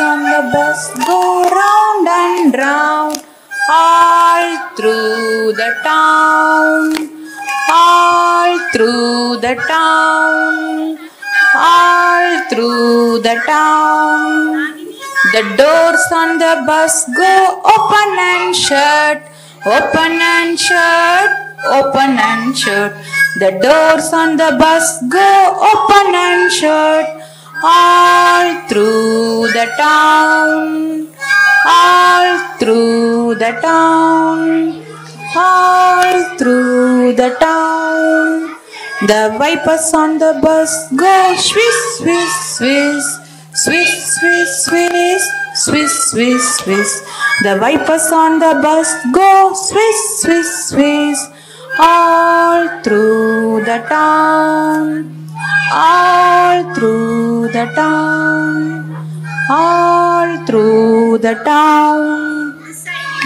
on the bus go round and round all through the town, all through the town, all through the town. The doors on the bus go open and shut, open and shut, open and shut. The doors on the bus go open and shut all through the town, all through the town, all through the town. The wipers on the bus go swish, swish, swish, swish, swish, swish, swish, swish, swish. The wipers on the bus go swish, swish, swish, all through the town, all through the town, all through the town.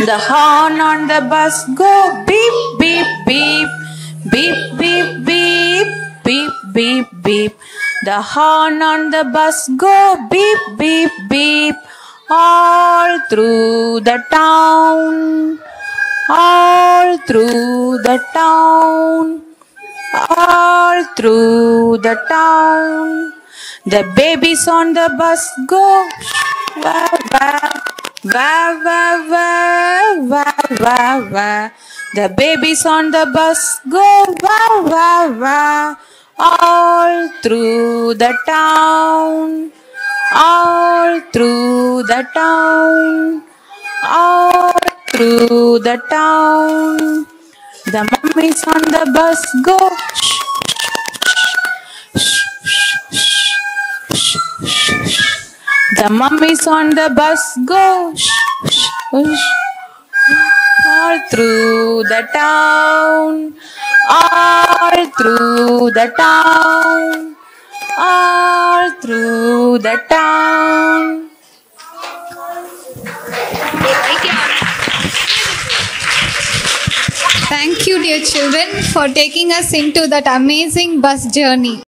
The horn on the bus go beep, beep, beep, beep, beep, beep, beep, beep, beep. The horn on the bus go beep, beep, beep, all through the town, all through the town, all through the town. The babies on the bus go. Wah, wah, wah, wah, wah, wah, wah, wah. The babies on the bus go. Wah, wah, wah, all through the town, all through the town, all through the town. The mummies on the bus go. Shh, The mummies on the bus go shh, shh, shh. all through the town, all through the town, all through the town. Thank you, dear children, for taking us into that amazing bus journey.